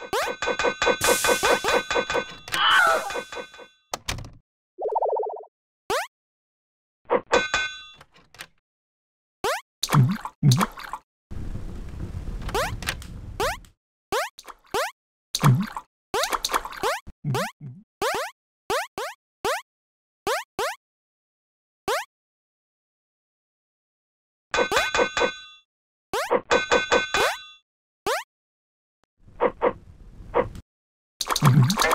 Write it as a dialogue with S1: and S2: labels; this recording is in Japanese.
S1: you Mm-hmm.